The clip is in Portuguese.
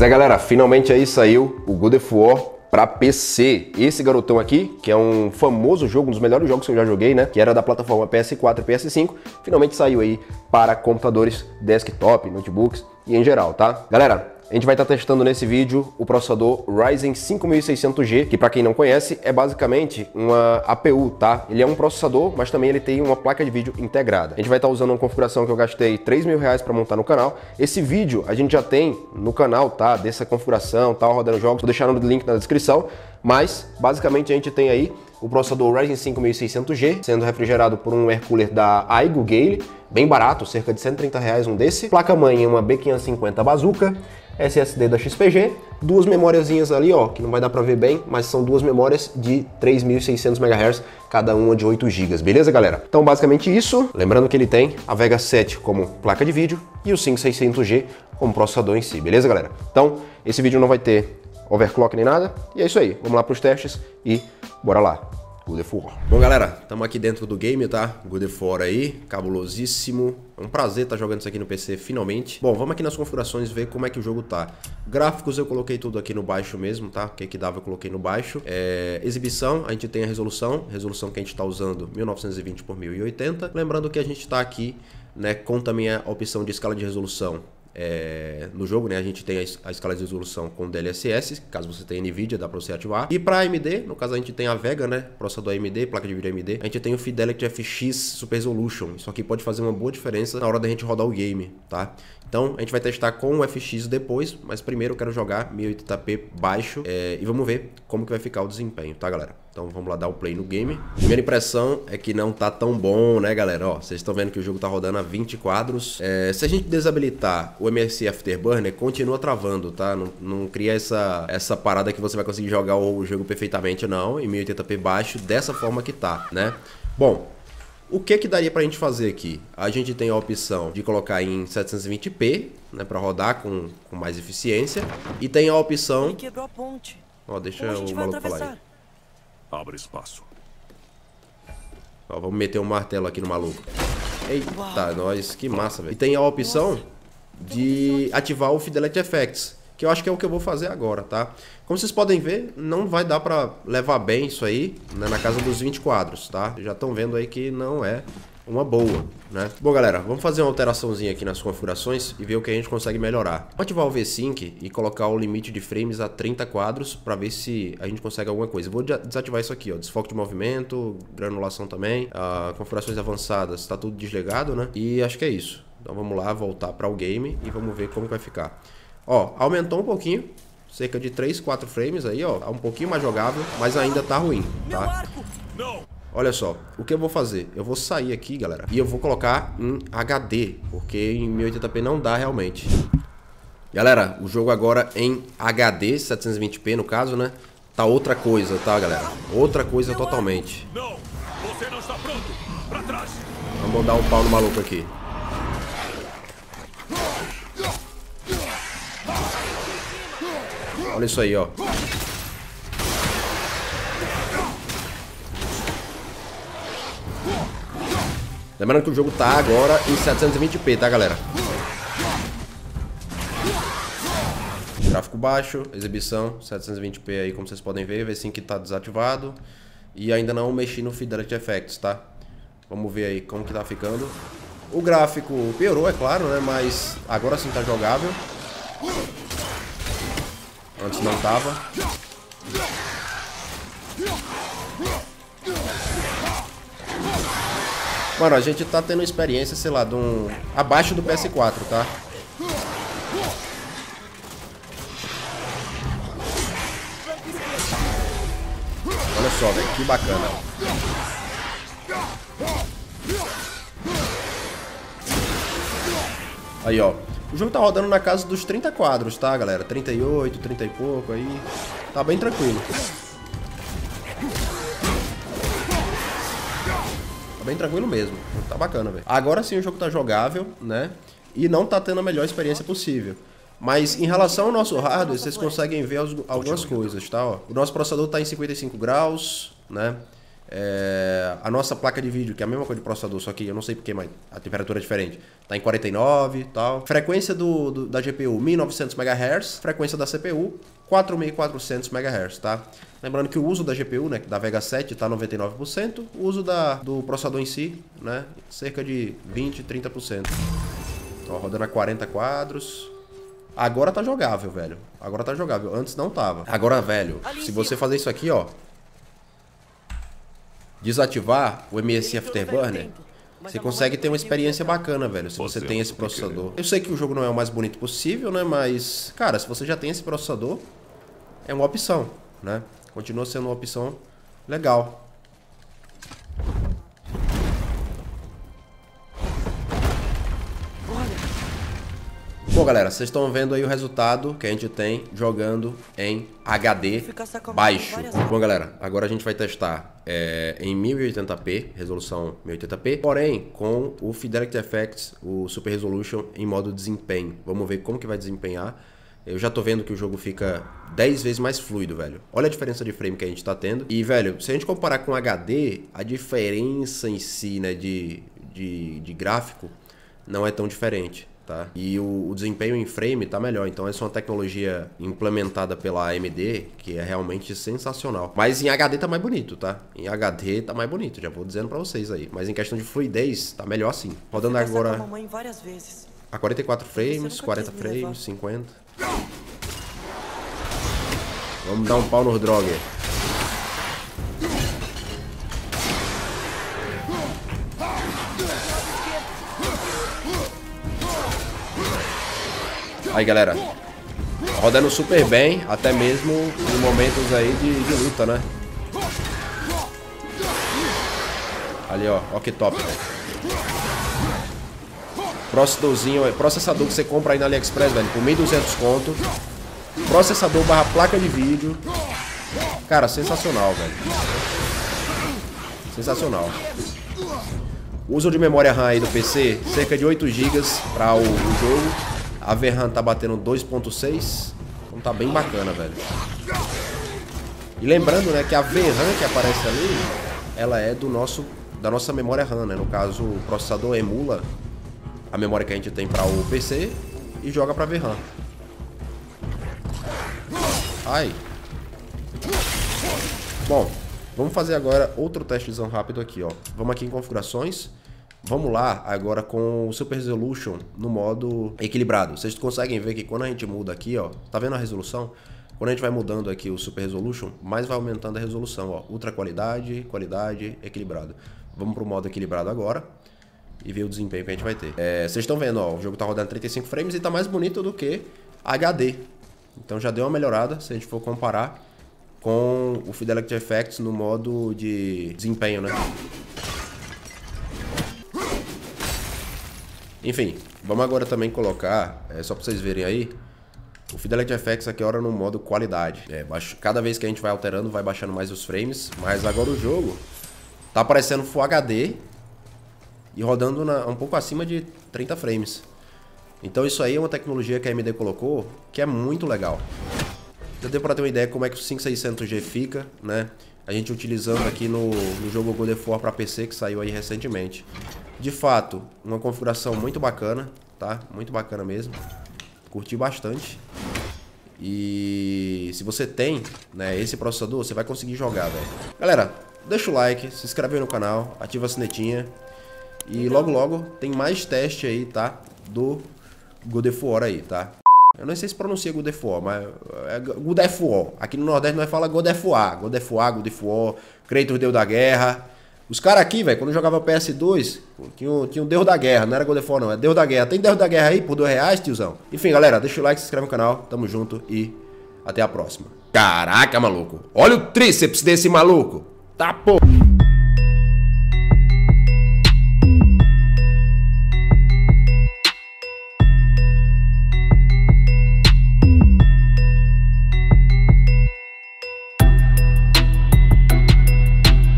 Pois é, galera, finalmente aí saiu o God of War para PC. Esse garotão aqui, que é um famoso jogo, um dos melhores jogos que eu já joguei, né? Que era da plataforma PS4 e PS5, finalmente saiu aí para computadores desktop, notebooks e em geral, tá? Galera, a gente vai estar testando nesse vídeo o processador Ryzen 5600G, que para quem não conhece é basicamente uma APU, tá? Ele é um processador, mas também ele tem uma placa de vídeo integrada. A gente vai estar usando uma configuração que eu gastei 3 mil reais para montar no canal. Esse vídeo a gente já tem no canal, tá? Dessa configuração, tal, rodando jogos. Vou deixar no link na descrição. Mas, basicamente, a gente tem aí o processador Ryzen 5600G, sendo refrigerado por um air cooler da Aigo Gale, bem barato, cerca de 130 reais um desse. Placa-mãe uma B550 Bazooka, SSD da XPG, duas memóriazinhas ali, ó, que não vai dar para ver bem, mas são duas memórias de 3600 MHz, cada uma de 8 GB, beleza, galera? Então, basicamente isso. Lembrando que ele tem a Vega 7 como placa de vídeo e o 5600G como processador em si, beleza, galera? Então, esse vídeo não vai ter overclock nem nada. E é isso aí, vamos lá para os testes e bora lá. Good War. Bom, galera, estamos aqui dentro do game, tá? Good War aí, cabulosíssimo. Um prazer estar tá jogando isso aqui no PC finalmente. Bom, vamos aqui nas configurações ver como é que o jogo tá. Gráficos eu coloquei tudo aqui no baixo mesmo, tá? O que, que dava eu coloquei no baixo. É... Exibição, a gente tem a resolução. Resolução que a gente está usando, 1920 por 1080. Lembrando que a gente está aqui, né, com também a opção de escala de resolução é, no jogo, né? A gente tem a, escala de resolução com DLSS, caso você tenha NVIDIA, dá para você ativar. E para AMD, no caso a gente tem a Vega, né? Processador AMD, placa de vídeo AMD. A gente tem o Fidelity FX Super Resolution. Isso aqui pode fazer uma boa diferença na hora da gente rodar o game, tá? Então a gente vai testar com o FX depois, mas primeiro eu quero jogar 1080p baixo é, e vamos ver como que vai ficar o desempenho, tá galera? Então vamos lá dar o play no game. Primeira impressão é que não tá tão bom, né galera? Ó, vocês estão vendo que o jogo tá rodando a 20 quadros. É, se a gente desabilitar o MSI Afterburner, continua travando, tá? Não, não cria essa, essa parada que você vai conseguir jogar o jogo perfeitamente não, em 1080p baixo, dessa forma que tá, né? Bom, o que que daria pra gente fazer aqui? A gente tem a opção de colocar em 720p, né, para rodar com, com mais eficiência, e tem a opção Ele quebrou a ponte. Ó, deixa o maluco falar aí. Abra espaço. Ó, vamos meter um martelo aqui no maluco. Eita, nós, que massa, velho. E tem a opção de ativar o Fidelity Effects, que eu acho que é o que eu vou fazer agora, tá? Como vocês podem ver, não vai dar pra levar bem isso aí, né, na casa dos 20 quadros, tá? Já estão vendo aí que não é uma boa, né? Bom, galera, vamos fazer uma alteraçãozinha aqui nas configurações e ver o que a gente consegue melhorar. Vou ativar o V-Sync e colocar o limite de frames a 30 quadros para ver se a gente consegue alguma coisa. Vou desativar isso aqui, ó, desfoque de movimento, granulação também, uh, configurações avançadas, tá tudo desligado, né? E acho que é isso. Então vamos lá, voltar para o game e vamos ver como vai ficar. Ó, aumentou um pouquinho, cerca de 3, 4 frames aí, ó. Tá um pouquinho mais jogável, mas ainda tá ruim, tá? Olha só, o que eu vou fazer? Eu vou sair aqui, galera, e eu vou colocar em HD, porque em 1080p não dá realmente. Galera, o jogo agora em HD, 720p no caso, né? Tá outra coisa, tá, galera? Outra coisa totalmente. Não, você não está pronto. Pra trás. Vamos dar um pau no maluco aqui. Olha isso aí, ó. Lembrando que o jogo tá agora em 720p, tá, galera? Gráfico baixo, exibição, 720p aí, como vocês podem ver. Vê sim que tá desativado. E ainda não mexi no Fidelity Effects, tá? Vamos ver aí como que tá ficando. O gráfico piorou, é claro, né? Mas agora sim tá jogável. Antes não tava. Mano, a gente tá tendo experiência, sei lá, de um... Abaixo do PS4, tá? Olha só, velho, que bacana. Aí, ó. O jogo tá rodando na casa dos 30 quadros, tá, galera? 38, 30 e pouco aí. Tá bem tranquilo. Bem tranquilo mesmo. Tá bacana, velho. Agora sim o jogo tá jogável, né? E não tá tendo a melhor experiência possível. Mas em relação ao nosso hardware, vocês conseguem ver algumas coisas, tá? Ó, o nosso processador tá em 55 graus, né? É, a nossa placa de vídeo, que é a mesma coisa de processador, só que eu não sei porque, mas a temperatura é diferente. Tá em 49 e tal. Frequência do, do, da GPU, 1900 MHz. Frequência da CPU, 4400 MHz, tá? Lembrando que o uso da GPU, né, da Vega 7 está 99%, o uso da, do processador em si, né, cerca de 20, 30%. Ó, rodando a 40 quadros. Agora tá jogável, velho. Agora tá jogável. Antes não tava. Agora, velho, se você fazer isso aqui, ó, desativar o MSI Afterburner, você consegue ter uma experiência bacana, velho, se você tem esse processador. Eu sei que o jogo não é o mais bonito possível, né, mas, cara, se você já tem esse processador, é uma opção, né? Continua sendo uma opção legal. Bom, galera, vocês estão vendo aí o resultado que a gente tem jogando em HD baixo. Bom, galera, agora a gente vai testar é, em 1080p, resolução 1080p, porém com o Fidelity FX, o Super Resolution em modo desempenho. Vamos ver como que vai desempenhar. Eu já tô vendo que o jogo fica 10 vezes mais fluido, velho. Olha a diferença de frame que a gente tá tendo. E, velho, se a gente comparar com HD, a diferença em si, né, de, de, de gráfico não é tão diferente tá? E o, o, desempenho em frame tá melhor. Então essa é uma tecnologia implementada pela AMD que é realmente sensacional. Mas em HD tá mais bonito, tá? Em HD tá mais bonito, já vou dizendo para vocês aí. Mas em questão de fluidez, tá melhor assim. Rodando agora a 44 frames, 40 frames, 50. Vamos dar um pau no Drogger. Aí, galera. Rodando super bem, até mesmo em momentos aí de, de luta, né? Ali, ó. Ó que top, velho. Processadorzinho, processador que você compra aí na AliExpress, velho, por 1.200 conto. Processador barra placa de vídeo. Cara, sensacional, velho. Sensacional. Uso de memória RAM aí do PC, cerca de 8 GB para o, o jogo. A Verran tá batendo 2.6. Então tá bem bacana, velho. E lembrando, né, que a VRAM que aparece ali, ela é do nosso da nossa memória RAM, né? No caso, o processador emula a memória que a gente tem para o PC e joga para VRAM. Ai. Bom, vamos fazer agora outro testezão rápido aqui, ó. Vamos aqui em configurações. Vamos lá agora com o Super Resolution no modo equilibrado. Vocês conseguem ver que quando a gente muda aqui, ó, tá vendo a resolução? Quando a gente vai mudando aqui o Super Resolution, mais vai aumentando a resolução, ó. Ultra qualidade, qualidade, equilibrado. Vamos pro modo equilibrado agora e ver o desempenho que a gente vai ter. É, vocês estão vendo, ó, o jogo tá rodando 35 frames e tá mais bonito do que HD. Então já deu uma melhorada se a gente for comparar com o Fidelity Effects no modo de desempenho, né? Enfim, vamos agora também colocar, é, só para vocês verem aí, o Fidelity FX aqui agora no modo qualidade. É, baixo, cada vez que a gente vai alterando, vai baixando mais os frames, mas agora o jogo tá aparecendo Full HD e rodando na, um pouco acima de 30 frames. Então isso aí é uma tecnologia que a AMD colocou que é muito legal. Já deu para ter uma ideia como é que o 5600G fica, né? A gente utilizando aqui no, no jogo God of War para PC que saiu aí recentemente. De fato, uma configuração muito bacana, tá? Muito bacana mesmo. Curti bastante. E se você tem né, esse processador, você vai conseguir jogar, velho. Galera, deixa o like, se inscreve no canal, ativa a sinetinha. E logo logo tem mais teste aí, tá? Do God of War aí, tá? Eu não sei se pronuncia God of War, mas é God of War. Aqui no Nordeste nós fala God of War. God of War, God of War, Kratos Deus da Guerra. Os caras aqui, velho, quando jogava PS2, tinha, tinha um Deus da Guerra, não era God of War, não, é Deus da Guerra. Tem Deus da Guerra aí por dois reais, tiozão? Enfim, galera, deixa o like, se inscreve no canal, tamo junto e até a próxima. Caraca, maluco, olha o tríceps desse maluco. Tá, pô.